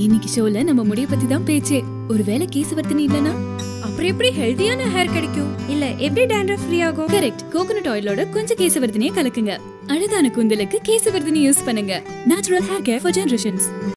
இன்னைக்கு ஷோல நம்ம முடிய பத்தி தான் பேச்சே. ஒருவேளை கேசவர்த்தினி இல்லனா அப்புறம் எப்படி ஹெல்தியான ஹேர் கிடைக்கும்? இல்ல எப்படி டேண்ட்ரஃப் ஃப்ரீ ஆகும்? கரெக்ட் கோகனட் ஆயிலோட கொஞ்சம் கேசவர்த்தினியை கலக்குங்க. அழகான குந்தலுக்கு கேசவர்த்தினி யூஸ் பண்ணுங்க. Natural hair care for generations